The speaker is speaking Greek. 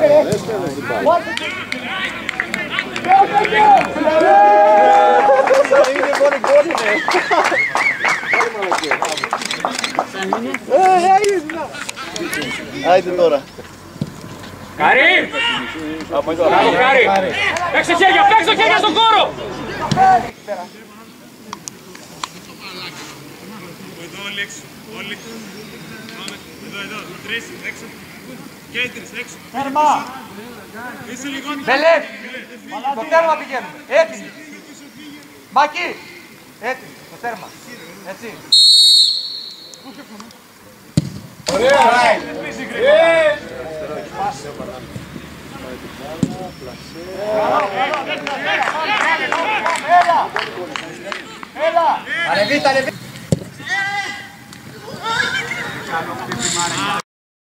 Είναι μόνο γκολ Άιντε τώρα. Καρύ! Μπράβο Καρύ! Παίξε χέρια, παίξε χέρια στον κόρο! Εδώ όλοι έξω. Όλοι. Πάμε. Εδώ, εδώ. Τρεις, έξω. Και οι τρεις, έξω. Τέρμα! Είσαι λιγότερο. Μπελέτ! Το τέρμα πηγαίνουμε. Έτοιμοι. Μακί! Έτοιμοι. Το τέρμα. Έτσι. Έλα! Έλα! Ανεβεί, ανεβεί.